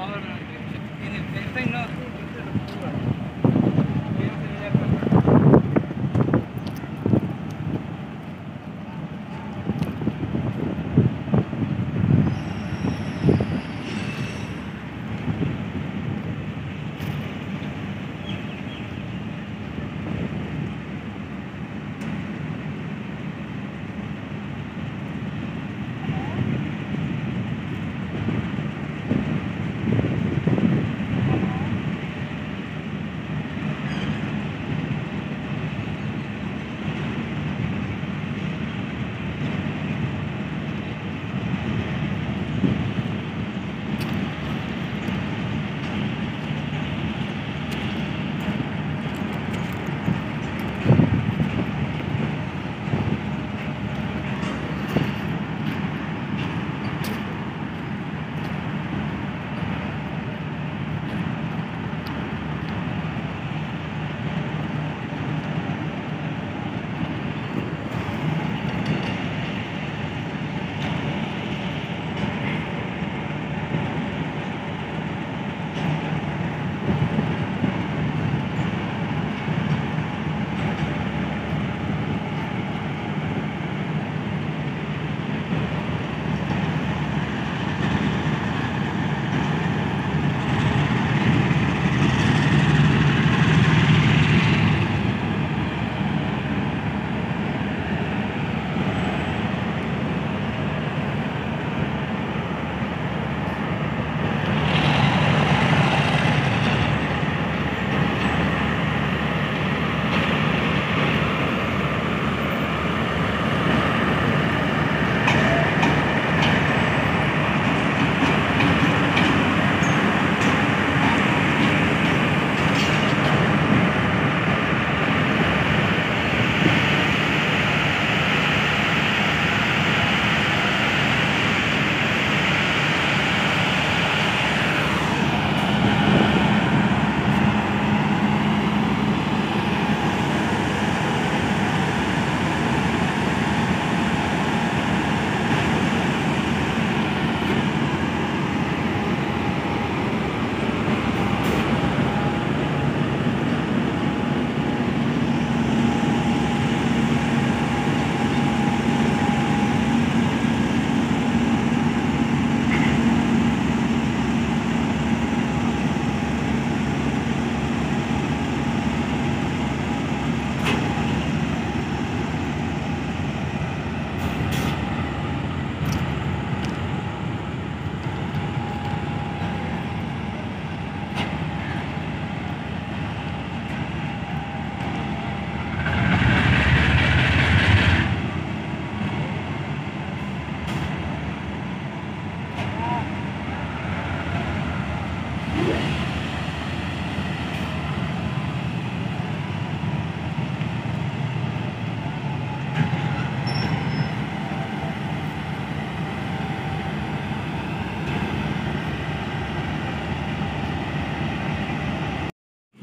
और ऐसे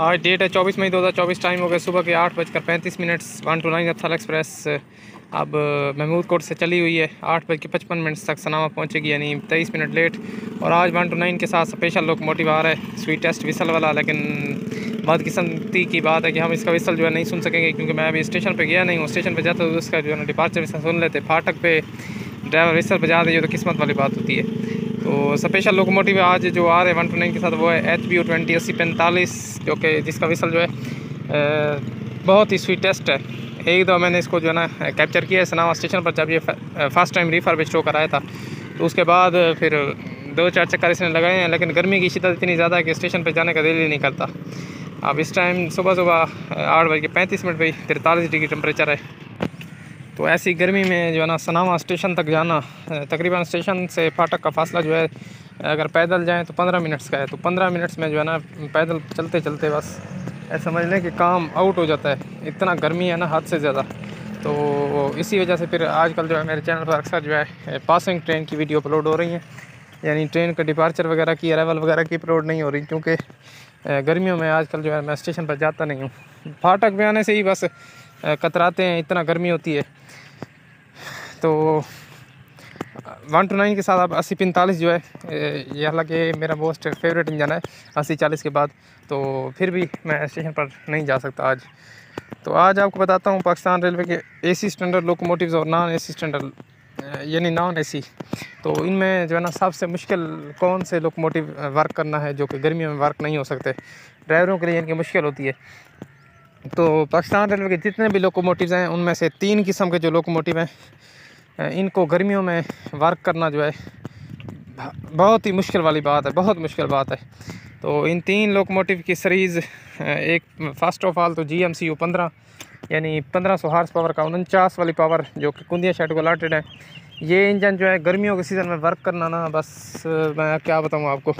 आज डेट है चौबीस मई 2024 टाइम हो गया सुबह के आठ बजकर पैंतीस मिनट वन टू नाइन अथल एक्सप्रेस अब महमूद कोट से चली हुई है आठ बज के पचपन मिनट तक सनामा पहुंचेगी, यानी तेईस मिनट लेट और आज वन टू नाइन के साथ स्पेशल लोकोमोटिव आ रहा है स्वीट टेस्ट विसल वाला, लेकिन बदकिस्मती की बात है कि हम इसका विसल जो है नहीं सुन सकेंगे, क्योंकि मैं अभी स्टेशन पर गया नहीं हूँ। स्टेशन पर जाता तो उसका जो है डिपार्चर विसल सुन लेते, फाटक पर ड्राइवर विसल बजा दे जो तो किस्मत वाली बात होती है। तो स्पेशल लोकोमोटिव आज जो आ रहे हैं वन टू नाइन के साथ वो है एच बी ओ ट्वेंटी अस्सी पैंतालीस, जो कि जिसका विसल जो है बहुत ही स्वीट टेस्ट है। एक दो मैंने इसको जो है ना कैप्चर किया है सनावा स्टेशन पर जब ये फ़र्स्ट टाइम रिफर्बिश होकर आया था। तो उसके बाद फिर दो चार चक्कर इसने लगाए हैं, लेकिन गर्मी की शिदत इतनी ज़्यादा है कि स्टेशन पर जाने का दिल ही नहीं करता। अब इस टाइम सुबह सुबह आठ बज के पैंतीस मिनट पर तिरतालीस डिग्री टेम्परेचर है। तो ऐसी गर्मी में जो है ना सनामा स्टेशन तक जाना तकरीबन स्टेशन से फाटक का फासला जो है, अगर पैदल जाएँ तो पंद्रह मिनट्स का है। तो पंद्रह मिनट्स में जो है ना पैदल चलते चलते बस ऐसा समझ लें कि काम आउट हो जाता है। इतना गर्मी है ना हद से ज़्यादा। तो इसी वजह से फिर आजकल जो है मेरे चैनल पर अक्सर जो है पासिंग ट्रेन की वीडियो अपलोड हो रही हैं। यानी ट्रेन का डिपार्चर वगैरह की अरावल वगैरह की अपलोड नहीं हो रही क्योंकि गर्मियों में आजकल जो है मैं स्टेशन पर जाता नहीं हूँ। फाटक में आने से ही बस कतराते हैं, इतना गर्मी होती है। तो वन टू नाइन के साथ अब अस्सी पैंतालीस जो है ये हालाँकि मेरा मोस्ट फेवरेट इंजन है, अस्सी चालीस के बाद। तो फिर भी मैं स्टेशन पर नहीं जा सकता आज। तो आज आपको बताता हूँ पाकिस्तान रेलवे के एसी स्टैंडर्ड लोकोमोटिव्स और नॉन एसी स्टैंडर्ड यानी नॉन एसी तो इनमें जो है ना, सबसे मुश्किल कौन से लोकोमोटिव वर्क करना है, जो कि गर्मियों में वर्क नहीं हो सकते? ड्राइवरों के लिए इनकी मुश्किल होती है। तो पाकिस्तान रेलवे के जितने भी लोकोमोटिव हैं, उनमें से तीन किस्म के जो लोकोमोटिव हैं इनको गर्मियों में वर्क करना जो है बहुत ही मुश्किल वाली बात है, बहुत मुश्किल बात है। तो इन तीन लोकोमोटिव की सीरीज़ एक फ़र्स्ट ऑफ़ ऑल तो जी एम सी यू पंद्रह, यानी पंद्रह सौ हार्स पावर का उनचास वाली पावर जो कि कुंदिया शेड को अलाटेड है। ये इंजन जो है, गर्मियों के सीज़न में वर्क करना ना, बस मैं क्या बताऊँ आपको,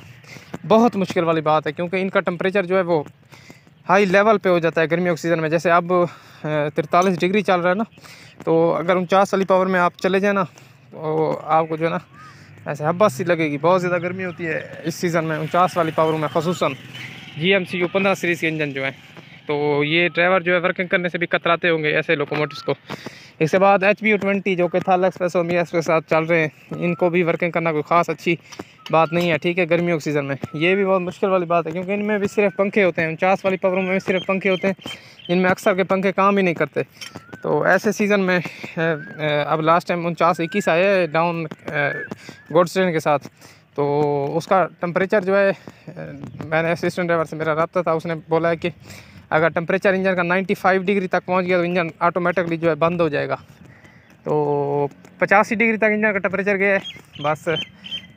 बहुत मुश्किल वाली बात है, क्योंकि इनका टम्परेचर जो है वो हाई लेवल पे हो जाता है गर्मियों के सीज़न में। जैसे अब तिरतालीस डिग्री चल रहा है ना तो अगर उनचास वाली पावर में आप चले जाए ना तो आपको जो है ना, ऐसे हब्बस सी लगेगी। बहुत ज़्यादा गर्मी होती है इस सीज़न में, उनचास वाली पावर में खसूस जी एम सी यू पंद्रह सीरीज़ के इंजन जो है। तो ये ड्राइवर जो है वर्किंग करने से भी कतराते होंगे ऐसे लोकोमोटिव्स को। इसके बाद एच बी ट्वेंटी जो कि थाल एक्सप्रेस और मी एक्सप्रेस साथ चल रहे हैं, इनको भी वर्किंग करना कोई ख़ास अच्छी बात नहीं है, ठीक है, गर्मियों के सीज़न में। ये भी बहुत मुश्किल वाली बात है, क्योंकि इनमें भी सिर्फ़ पंखे होते हैं उनचास वाली पवरों में भी सिर्फ़ पंखे होते हैं, इनमें अक्सर के पंखे काम ही नहीं करते। तो ऐसे सीज़न में अब लास्ट टाइम उनचास इक्कीस आए डाउन गोड्स ट्रेन के साथ। तो उसका टम्परेचर जो है मैंने असिस्टेंट ड्राइवर से मेरा रबता था, उसने बोला है कि अगर टेम्परेचर इंजन का 95 डिग्री तक पहुँच गया तो इंजन ऑटोमेटिकली जो है बंद हो जाएगा। तो पचासी डिग्री तक इंजन का टेम्परेचर गया है, बस।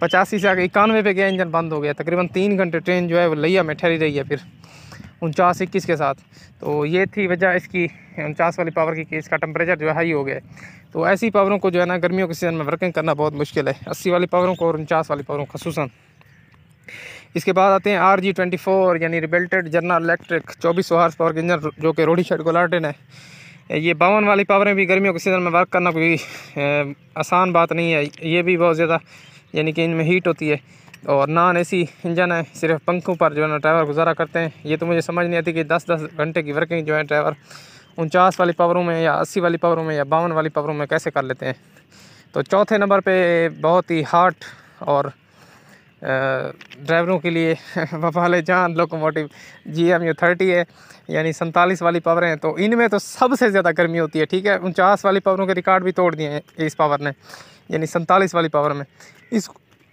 पचासी से आगे, इक्यानवे पे गया, इंजन बंद हो गया। तकरीबन तीन घंटे ट्रेन जो है वो लिया में ठहरी रही है फिर उनचास, इक्कीस के साथ। तो ये थी वजह इसकी, उनचास वाली पावर की कि इसका टेम्परेचर जो है हाई हो गया। तो ऐसी पावरों को जो है ना, गर्मियों के सीज़न में वर्किंग करना बहुत मुश्किल है। अस्सी वाली पावरों को और उनचास वाली पावरों खसूस इसके बाद आते हैं आर जी ट्वेंटी फोर यानी रिबेल्टेड जर्नल इलेक्ट्रिक चौबीस सौ हार्स पावर के इंजन जो कि रोडी शेड को लाटेन है। ये बावन वाली पावरें भी गर्मियों के सीज़न में वर्क करना कोई आसान बात नहीं है। ये भी बहुत ज़्यादा यानी कि इनमें हीट होती है। और नॉन एसी इंजन है, सिर्फ़ पंखों पर जो है ना ड्राइवर गुजारा करते हैं। ये तो मुझे समझ नहीं आती कि दस दस घंटे की वर्किंग जो है ड्राइवर उनचास वाली पावरों में या अस्सी वाली पावरों में या बावन वाली पावरों में कैसे कर लेते हैं। तो चौथे नंबर पे बहुत ही हार्ट और ड्राइवरों के लिए वफाल जान locomotive G M U thirty है, यानी सैंतालीस वाली पावर हैं। तो इनमें तो सबसे ज़्यादा गर्मी होती है, ठीक है? उनचास वाली पावरों के रिकॉर्ड भी तोड़ दिए हैं इस पावर ने, यानी सैंतालीस वाली पावर में। इस,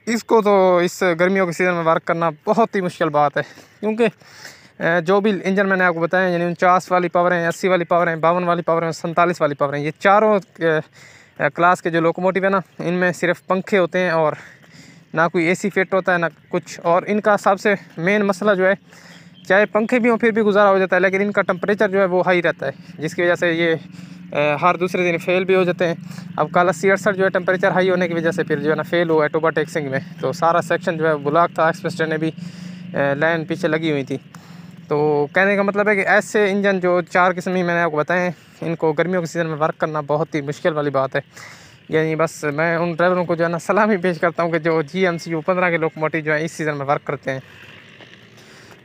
इसको तो इस गर्मियों के सीज़न में वर्क करना बहुत ही मुश्किल बात है। क्योंकि जो भी इंजन मैंने आपको बताया, यानी उनचास वाली पावर हैं, अस्सी वाली पावर हैं, बावन वाली पावर हैं, सैंतालीस वाली पावर हैं, ये चारों क्लास के जो लोकोमोटिव है ना, इनमें सिर्फ़ पंखे होते हैं और ना कोई एसी फिट होता है, ना कुछ। और इनका सबसे मेन मसला जो है, चाहे पंखे भी हों, फिर भी गुजारा हो जाता है, लेकिन इनका टम्परेचर जो है वो हाई रहता है, जिसकी वजह से ये हर दूसरे दिन फेल भी हो जाते हैं। अब कल अस्सी अड़सठ जो है टेम्परेचर हाई होने की वजह से फिर जो है ना फेल हुआ है टोबा टेक्सिंग में। तो सारा सेक्शन जो है ब्लॉक था एक्सप्रेस ट्रेनें भी लाइन पीछे लगी हुई थी। तो कहने का मतलब है कि ऐसे इंजन जो चार किस्म ही मैंने आपको बताए इनको गर्मियों के सीज़न में वर्क करना बहुत ही मुश्किल वाली बात है। यानी बस मैं उन ड्राइवरों को जो है ना सलामी पेश करता हूँ कि जो जी एम सी यू पंद्रह के लोकोमोटिव जो है इस सीज़न में वर्क करते हैं।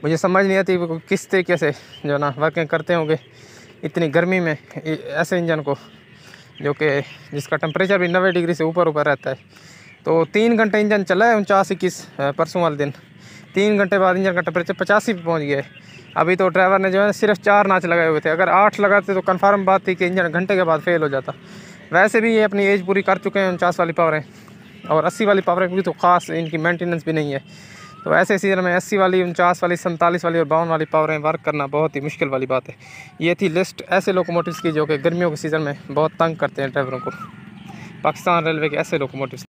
मुझे समझ नहीं आती किस तरीके से जो है ना वर्किंग करते होंगे। इतनी गर्मी में ऐसे इंजन को, जो कि जिसका टेम्परेचर भी नब्बे डिग्री से ऊपर ऊपर रहता है। तो तीन घंटे इंजन चला है, उनचास इक्कीस परसों वाले दिन। तीन घंटे बाद इंजन का टेम्परेचर पचासी पे पहुँच गया है। अभी तो ड्राइवर ने जो है सिर्फ़ चार नाच लगाए हुए थे। अगर आठ लगाते तो कन्फर्म बात थी कि इंजन घंटे के बाद फेल हो जाता। वैसे भी ये अपनी एज पूरी कर चुके हैं, उनचास वाली पावरें और अस्सी वाली पावरें भी तो ख़ास इनकी मेंटेनेंस भी नहीं है। तो ऐसे सीज़न में अस्सी वाली, उनचास वाली, सैंतालीस वाली और बावन वाली पावरें वर्क करना बहुत ही मुश्किल वाली बात है। ये थी लिस्ट ऐसे लोकोमोटिव्स की जो कि गर्मियों के सीज़न में बहुत तंग करते हैं ड्राइवरों को। पाकिस्तान रेलवे के ऐसे लोकोमोटिव्स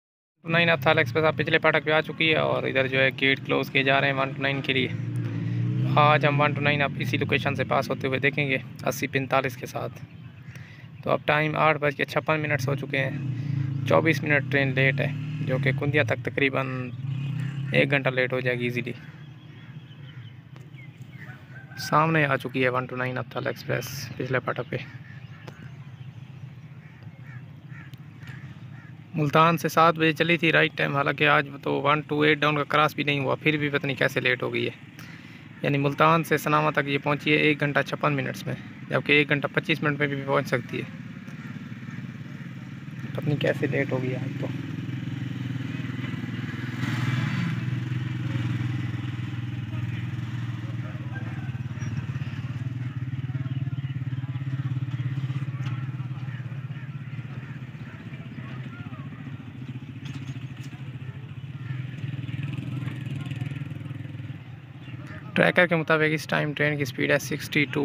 नाइन अब थाल एक्सप्रेस आप पिछले पाठक पे आ चुकी है और इधर जो है गेट क्लोज़ किए जा रहे हैं वन टू नाइन के लिए। आज हम वन टू नाइन आप इसी लोकेशन से पास होते हुए देखेंगे अस्सी पैंतालीस के साथ। तो अब टाइम आठ बज के छप्पन मिनट्स हो चुके हैं। चौबीस मिनट ट्रेन लेट है, जो कि कुंदिया तक तकरीबन एक घंटा लेट हो जाएगी इजीली सामने आ चुकी है वन टू नाइन अफ्ताल एक्सप्रेस पिछले फाटक पे। मुल्तान से सात बजे चली थी राइट टाइम हालाँकि आज तो वन टू एट डाउन का क्रॉस भी नहीं हुआ, फिर भी पता नहीं कैसे लेट हो गई है। यानी मुल्तान से सनामा तक ये पहुँची है एक घंटा छप्पन मिनट्स में, जबकि एक घंटा पच्चीस मिनट में भी पहुँच सकती है। पता नहीं कैसे लेट हो गई आज तो। ट्रैकर के मुताबिक इस टाइम ट्रेन की स्पीड है सिक्सटी टू